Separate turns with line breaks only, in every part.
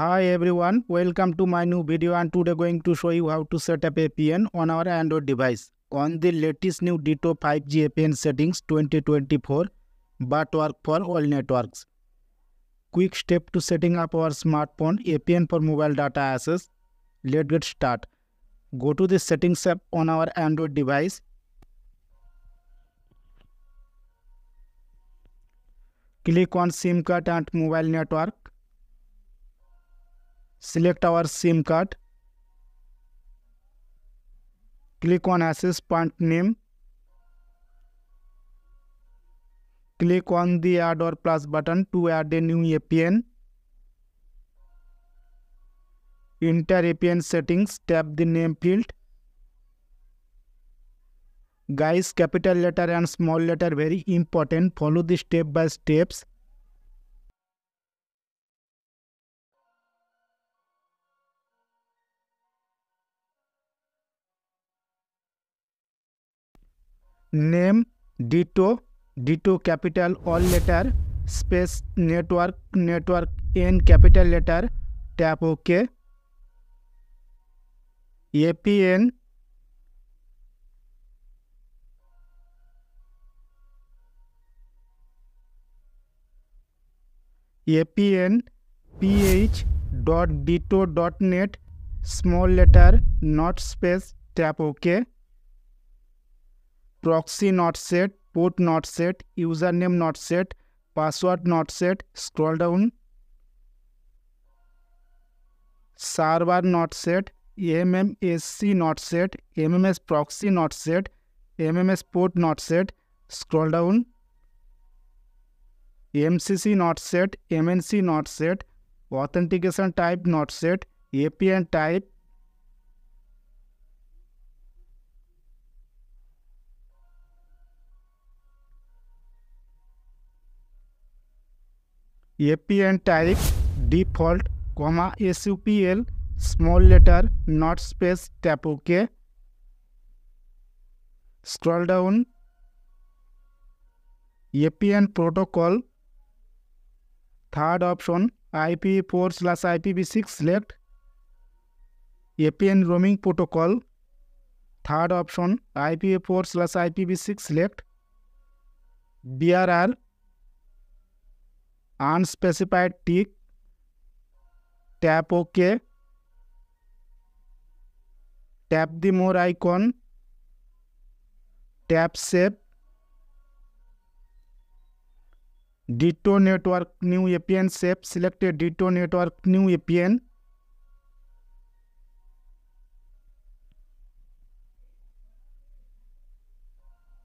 Hi everyone, welcome to my new video and today going to show you how to set up APN on our Android device on the latest new DITO 5G APN settings 2024 but work for all networks. Quick step to setting up our smartphone APN for mobile data access. Let's get start. Go to the settings app on our Android device. Click on SIM card and mobile network select our SIM card, click on access point name, click on the add or plus button to add a new APN, enter APN settings, tap the name field, guys capital letter and small letter very important. Follow the step by steps name ditto ditto capital all letter space network network N capital letter tap okay A P N A P N P H dot ditto dot net small letter not space tap okay proxy not set, port not set, username not set, password not set, scroll down, server not set, MMSC not set, MMS proxy not set, MMS port not set, scroll down, MCC not set, MNC not set, authentication type not set, APN type A P N type default comma S P L small letter not space tap okay scroll down APN protocol third option I P four slash I P V six select APN roaming protocol third option I P four slash I P V six select B R R unspecified tick tap ok tap the more icon tap save ditto network new apn save selected ditto network new apn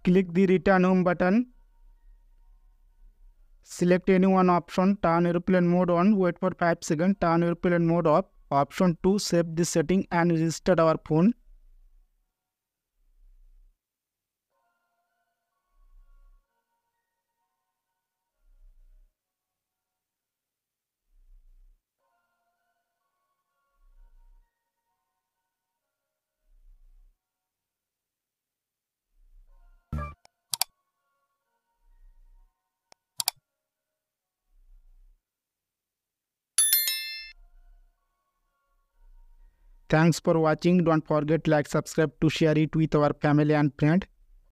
click the return home button Select any one option, turn airplane mode on, wait for 5 seconds, turn airplane mode off. Option 2, save this setting and restart our phone. Thanks for watching. Don't forget like, subscribe to share it with our family and friend.